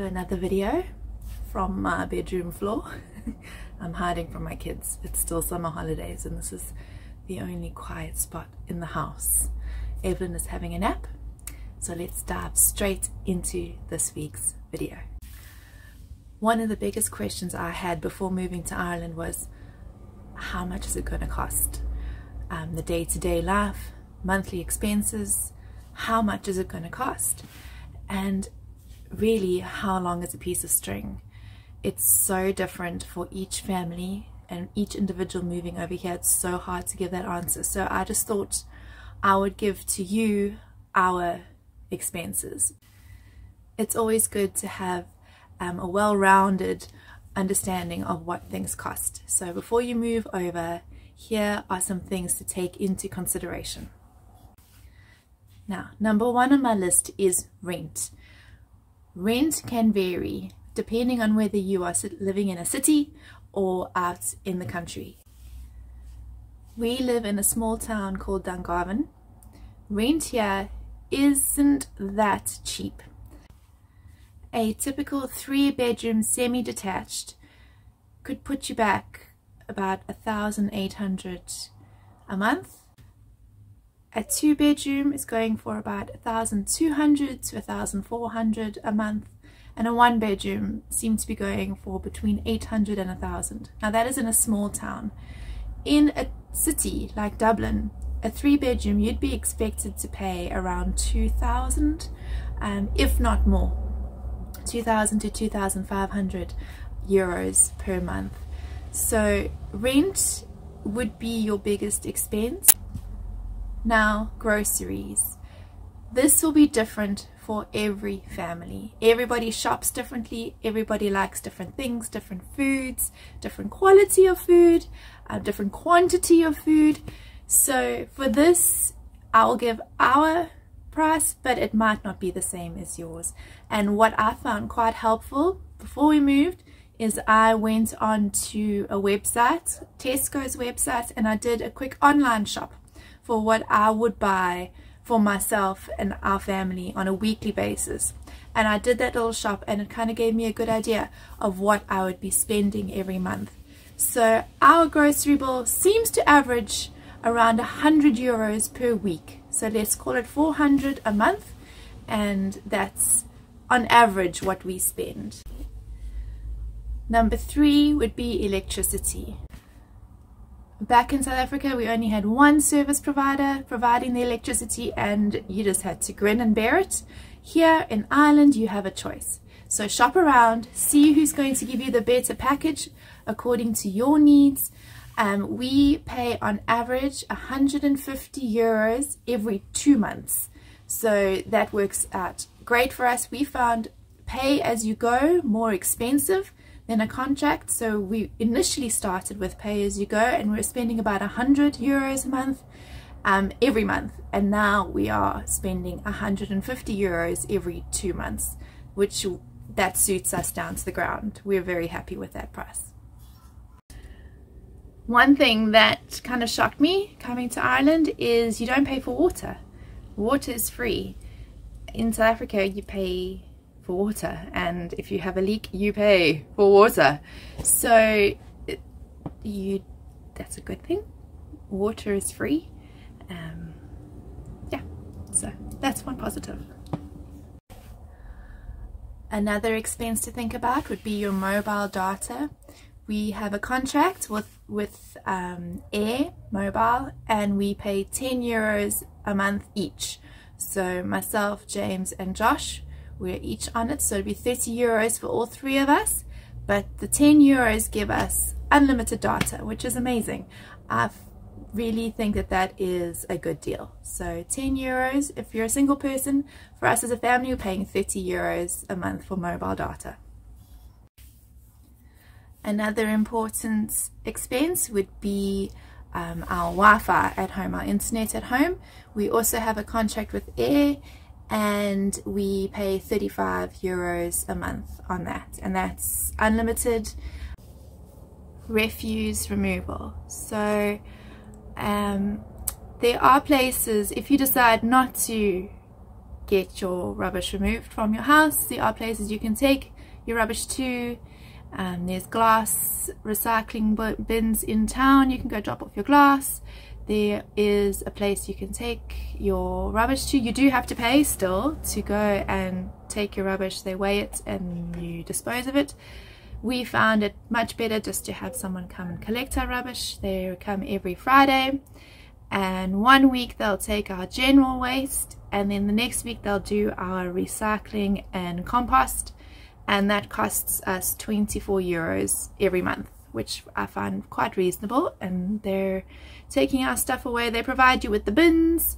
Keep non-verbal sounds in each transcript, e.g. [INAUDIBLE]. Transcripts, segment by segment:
Another video from my bedroom floor. [LAUGHS] I'm hiding from my kids. It's still summer holidays and this is the only quiet spot in the house. Evelyn is having a nap, so let's dive straight into this week's video. One of the biggest questions I had before moving to Ireland was how much is it going to cost? Um, the day-to-day -day life, monthly expenses, how much is it going to cost? And really, how long is a piece of string? It's so different for each family and each individual moving over here. It's so hard to give that answer. So I just thought I would give to you our expenses. It's always good to have um, a well-rounded understanding of what things cost. So before you move over, here are some things to take into consideration. Now, number one on my list is rent. Rent can vary depending on whether you are living in a city or out in the country. We live in a small town called Dungarvan. Rent here isn't that cheap. A typical three bedroom semi detached could put you back about a thousand eight hundred a month. A two bedroom is going for about thousand two hundred to thousand four hundred a month and a one bedroom seems to be going for between 800 and 1000 now that is in a small town. In a city like Dublin a three bedroom you'd be expected to pay around 2000 um, if not more. 2000 to 2500 euros per month. So rent would be your biggest expense now groceries this will be different for every family. Everybody shops differently, everybody likes different things, different foods, different quality of food, a different quantity of food. So for this, I'll give our price, but it might not be the same as yours. And what I found quite helpful before we moved is I went on to a website, Tesco's website, and I did a quick online shop for what I would buy for myself and our family on a weekly basis. And I did that little shop and it kind of gave me a good idea of what I would be spending every month. So our grocery bill seems to average around 100 euros per week. So let's call it 400 a month and that's on average what we spend. Number three would be electricity. Back in South Africa, we only had one service provider providing the electricity and you just had to grin and bear it. Here in Ireland, you have a choice. So shop around, see who's going to give you the better package according to your needs. Um, we pay on average 150 euros every two months. So that works out great for us. We found pay as you go more expensive than a contract. So we initially started with pay as you go and we are spending about 100 euros a month um, every month. And now we are spending 150 euros every two months, which that suits us down to the ground. We're very happy with that price. One thing that kind of shocked me coming to Ireland is you don't pay for water. Water is free. In South Africa, you pay for water and if you have a leak you pay for water. So you that's a good thing. Water is free. Um, yeah so that's one positive. Another expense to think about would be your mobile data. We have a contract with with um, Eir Mobile and we pay 10 euros a month each. So myself James and Josh we're each on it, so it'll be 30 euros for all three of us. But the 10 euros give us unlimited data, which is amazing. I really think that that is a good deal. So 10 euros if you're a single person. For us as a family, we're paying 30 euros a month for mobile data. Another important expense would be um, our Wi-Fi at home, our internet at home. We also have a contract with Eir and we pay 35 euros a month on that and that's unlimited refuse removal so um, there are places if you decide not to get your rubbish removed from your house. There are places you can take your rubbish to. Um, there's glass recycling bins in town. You can go drop off your glass. There is a place you can take your rubbish to. You do have to pay still to go and take your rubbish. They weigh it and you dispose of it. We found it much better just to have someone come and collect our rubbish. They come every Friday and one week they'll take our general waste and then the next week they'll do our recycling and compost and that costs us 24 euros every month which I find quite reasonable and they're taking our stuff away. They provide you with the bins.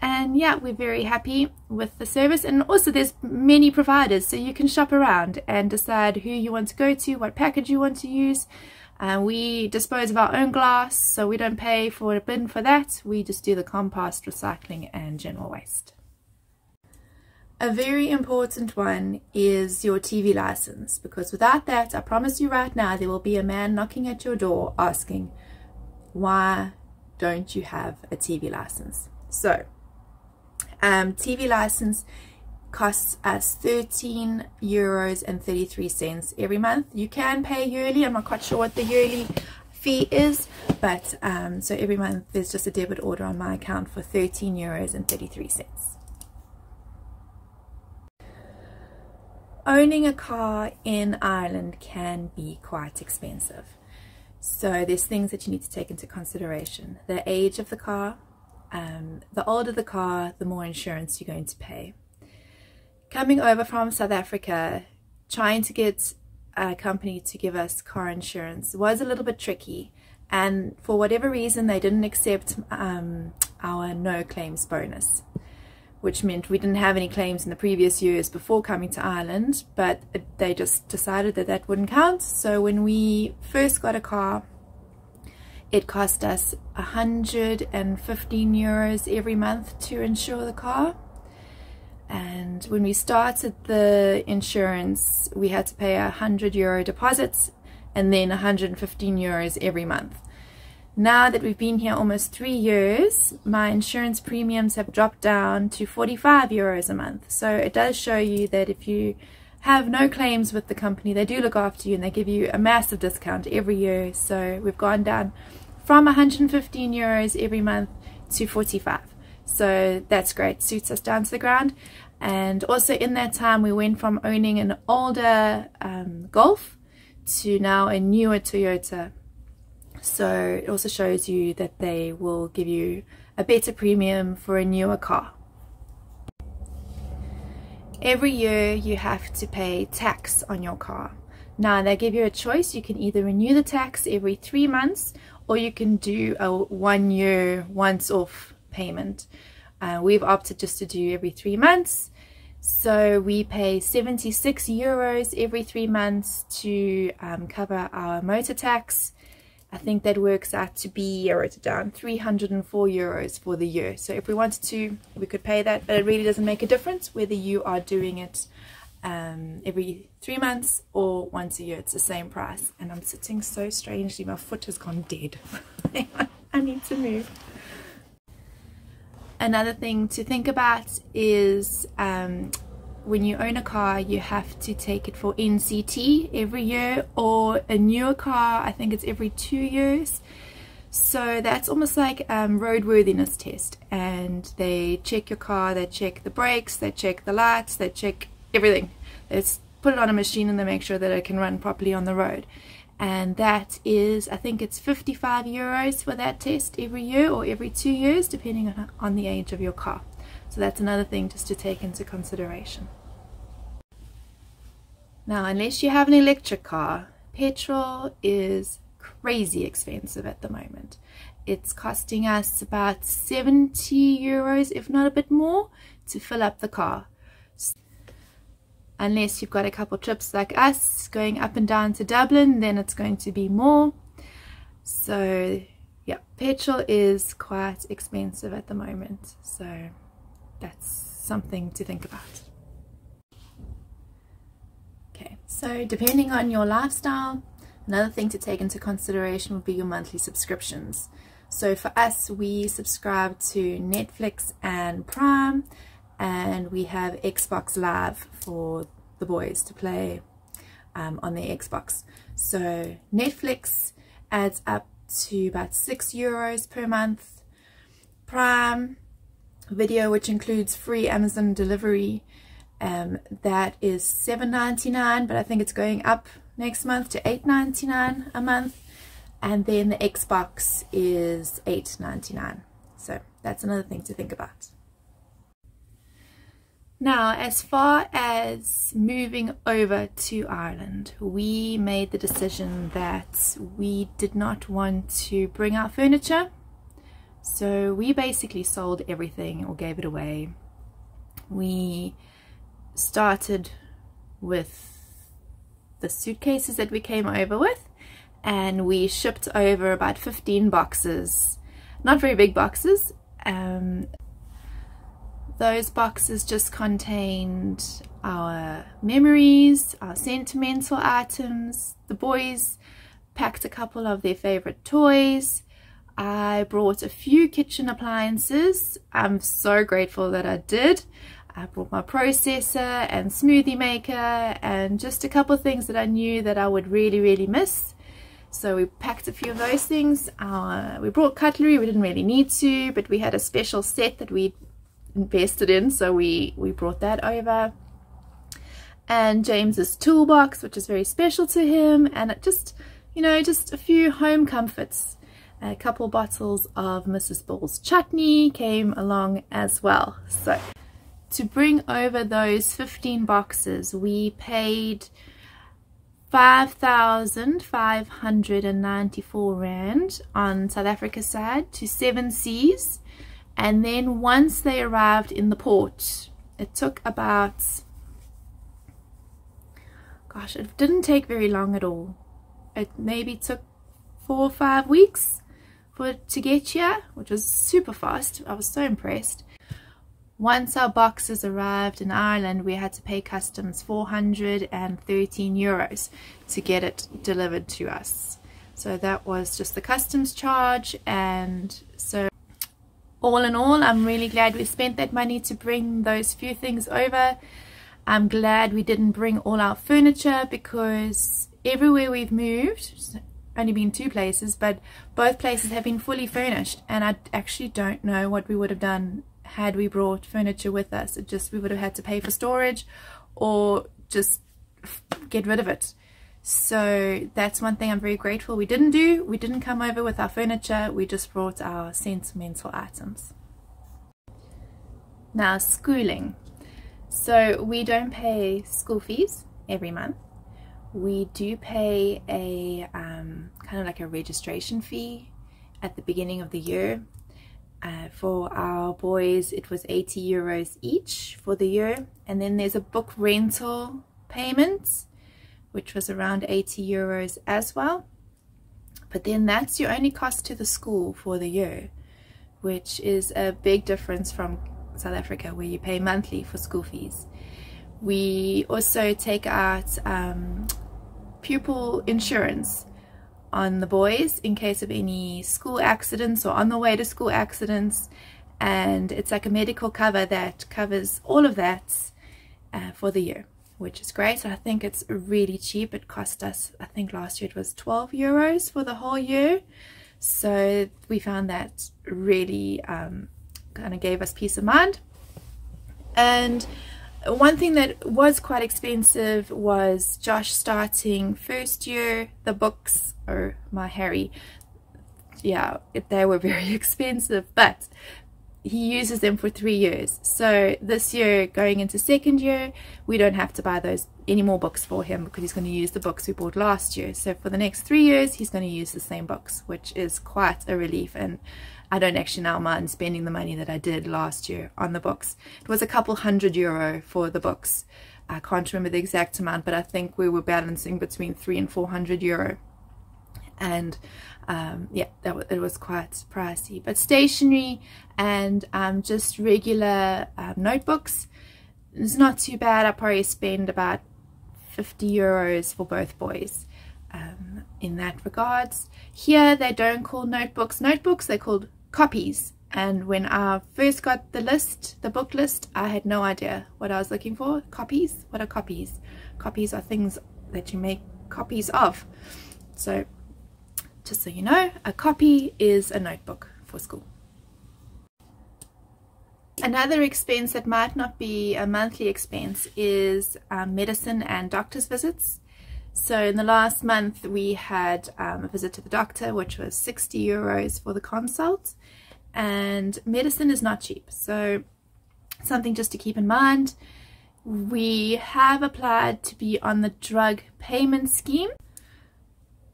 And yeah we're very happy with the service and also there's many providers so you can shop around and decide who you want to go to what package you want to use. And we dispose of our own glass so we don't pay for a bin for that. We just do the compost recycling and general waste a very important one is your TV license because without that I promise you right now there will be a man knocking at your door asking why don't you have a TV license? So um, TV license costs us 13 euros and 33 cents every month. You can pay yearly. I'm not quite sure what the yearly fee is but um, so every month there's just a debit order on my account for 13 euros and 33 cents owning a car in ireland can be quite expensive. So there's things that you need to take into consideration. The age of the car um, the older the car the more insurance you're going to pay. Coming over from South Africa, trying to get a company to give us car insurance was a little bit tricky. And for whatever reason, they didn't accept um, our no claims bonus, which meant we didn't have any claims in the previous years before coming to Ireland, but they just decided that that wouldn't count. So when we first got a car, it cost us 115 euros every month to insure the car and when we started the insurance we had to pay a 100 euro deposits and then 115 euros every month now that we've been here almost three years my insurance premiums have dropped down to 45 euros a month. So it does show you that if you have no claims with the company they do look after you and they give you a massive discount every year. So we've gone down from 115 euros every month to 45 so that's great. Suits us down to the ground. And also in that time we went from owning an older um, Golf to now a newer Toyota so it also shows you that they will give you a better premium for a newer car every year you have to pay tax on your car now they give you a choice you can either renew the tax every three months or you can do a one year once off payment. Uh, we've opted just to do every three months. So we pay 76 euros every three months to um, cover our motor tax. I think that works out to be, I wrote it down, 304 euros for the year. So if we wanted to, we could pay that, but it really doesn't make a difference whether you are doing it um, every three months or once a year. It's the same price. And I'm sitting so strangely, my foot has gone dead. [LAUGHS] I need to move. Another thing to think about is um, when you own a car, you have to take it for NCT every year, or a newer car, I think it's every two years. So that's almost like um, roadworthiness test, and they check your car, they check the brakes, they check the lights, they check everything. They put it on a machine and they make sure that it can run properly on the road and that is I think it's 55 euros for that test every year or every two years depending on, on the age of your car so that's another thing just to take into consideration now unless you have an electric car petrol is crazy expensive at the moment. It's costing us about 70 euros if not a bit more to fill up the car. Unless you've got a couple trips like us going up and down to Dublin then it's going to be more. So yeah petrol is quite expensive at the moment. So that's something to think about so depending on your lifestyle another thing to take into consideration would be your monthly subscriptions so for us we subscribe to Netflix and Prime and we have Xbox Live for the boys to play um, on their Xbox. So Netflix adds up to about six euros per month. Prime video, which includes free Amazon delivery, um, that is $7.99, but I think it's going up next month to $8.99 a month. And then the Xbox is $8.99. So that's another thing to think about. Now, as far as moving over to Ireland, we made the decision that we did not want to bring our furniture. So we basically sold everything or gave it away. We started with the suitcases that we came over with and we shipped over about 15 boxes, not very big boxes, um, those boxes just contained our memories, our sentimental items. The boys packed a couple of their favorite toys. I brought a few kitchen appliances. I'm so grateful that I did. I brought my processor and smoothie maker and just a couple of things that I knew that I would really, really miss. So we packed a few of those things. Uh, we brought cutlery. We didn't really need to, but we had a special set that we invested in so we we brought that over and James's toolbox which is very special to him and just you know just a few home comforts a couple bottles of Mrs. Ball's chutney came along as well so to bring over those 15 boxes we paid 5,594 Rand on South Africa side to Seven Seas. And then once they arrived in the port it took about gosh it didn't take very long at all. It maybe took four or five weeks for to get here which was super fast. I was so impressed once our boxes arrived in Ireland we had to pay customs 413 euros to get it delivered to us so that was just the customs charge and so all in all, I'm really glad we spent that money to bring those few things over. I'm glad we didn't bring all our furniture because everywhere we've moved, only been two places, but both places have been fully furnished and I actually don't know what we would have done had we brought furniture with us. It just, we would have had to pay for storage or just get rid of it. So that's one thing I'm very grateful we didn't do. We didn't come over with our furniture, we just brought our sentimental items. Now schooling. So we don't pay school fees every month. We do pay a um, kind of like a registration fee at the beginning of the year. Uh, for our boys it was 80 euros each for the year and then there's a book rental payment which was around 80 euros as well. But then that's your only cost to the school for the year, which is a big difference from South Africa where you pay monthly for school fees. We also take out um, pupil insurance on the boys in case of any school accidents or on the way to school accidents and it's like a medical cover that covers all of that uh, for the year which is great. I think it's really cheap. It cost us, I think last year it was 12 euros for the whole year. So we found that really um, kind of gave us peace of mind. And one thing that was quite expensive was Josh starting first year, the books, or my Harry, yeah, they were [LAUGHS] very expensive, but he uses them for three years. So this year, going into second year, we don't have to buy those any more books for him because he's going to use the books we bought last year. So for the next three years, he's going to use the same books, which is quite a relief. And I don't actually now mind spending the money that I did last year on the books. It was a couple hundred euro for the books. I can't remember the exact amount, but I think we were balancing between three and four hundred euro. And um, yeah, that it was quite pricey. But stationery and um, just regular um, notebooks it's not too bad. I probably spend about 50 euros for both boys um, in that regards. Here they don't call notebooks notebooks, they're called copies and when I first got the list, the book list, I had no idea what I was looking for. Copies? What are copies? Copies are things that you make copies of. So just so you know, a copy is a notebook for school. Another expense that might not be a monthly expense is um, medicine and doctor's visits. So in the last month we had um, a visit to the doctor which was 60 euros for the consult and medicine is not cheap. So something just to keep in mind we have applied to be on the drug payment scheme.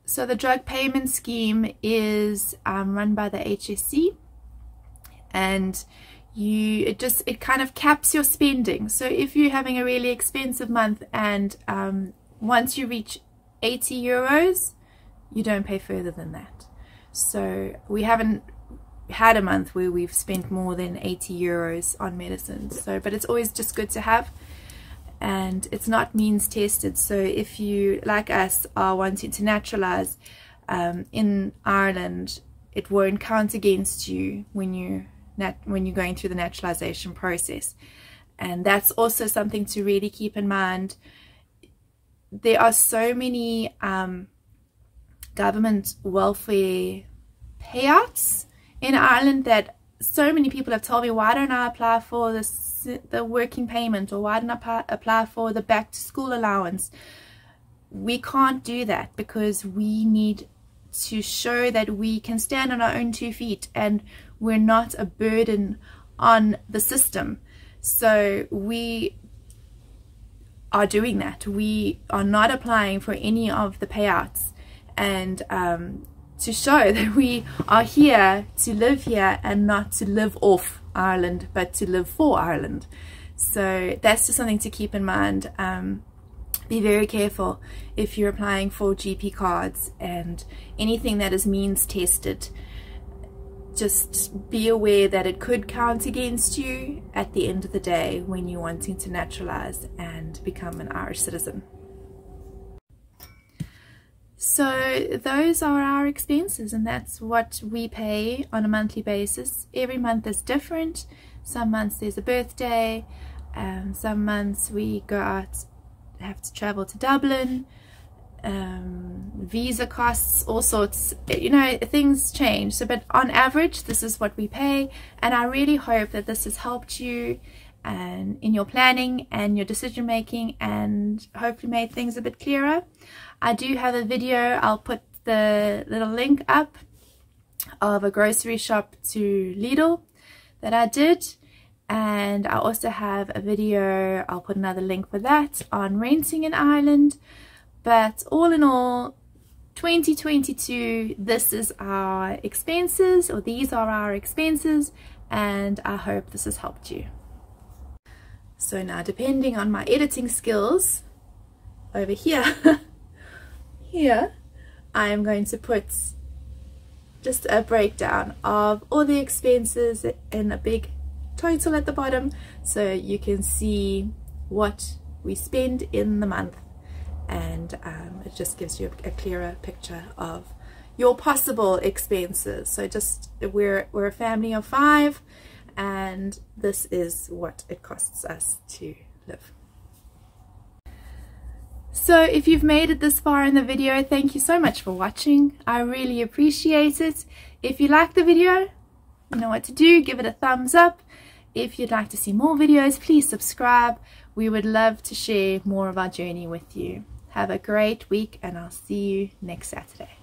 So the drug payment scheme is um, run by the HSE and you it just it kind of caps your spending. So if you're having a really expensive month and um, once you reach 80 euros you don't pay further than that. So we haven't had a month where we've spent more than 80 euros on medicine so but it's always just good to have. And it's not means tested. So if you like us are wanting to naturalize um, in Ireland it won't count against you when you when you're going through the naturalization process. And that's also something to really keep in mind. There are so many um, government welfare payouts in Ireland that so many people have told me why don't I apply for this the working payment or why don't I apply for the back to school allowance we can't do that because we need to show that we can stand on our own two feet and we're not a burden on the system. So we are doing that. We are not applying for any of the payouts and um, to show [LAUGHS] that we are here to live here and not to live off Ireland but to live for Ireland. So that's just something to keep in mind. Um, be very careful if you're applying for GP cards and anything that is means tested just be aware that it could count against you at the end of the day when you're wanting to naturalize and become an Irish citizen. So those are our expenses and that's what we pay on a monthly basis. Every month is different. Some months there's a birthday, um, some months we go out, have to travel to Dublin, um, visa costs, all sorts, you know, things change. So, but on average, this is what we pay. And I really hope that this has helped you and in your planning and your decision making and hopefully made things a bit clearer. I do have a video, I'll put the little link up of a grocery shop to Lidl that I did. And I also have a video, I'll put another link for that on renting in Ireland but all in all, 2022, this is our expenses, or these are our expenses, and I hope this has helped you. So now, depending on my editing skills, over here, [LAUGHS] here, I am going to put just a breakdown of all the expenses in a big total at the bottom so you can see what we spend in the month and um, it just gives you a, a, clearer picture of your possible expenses. So just we're we're a family of five, and this is what it costs us to live. So if you've made it this far in the video, thank you so much for watching. I really appreciate it. If you like the video, you know what to do. Give it a thumbs up. If you'd like to see more videos, please subscribe. We would love to share more of our journey with you. Have a great week and I'll see you next Saturday.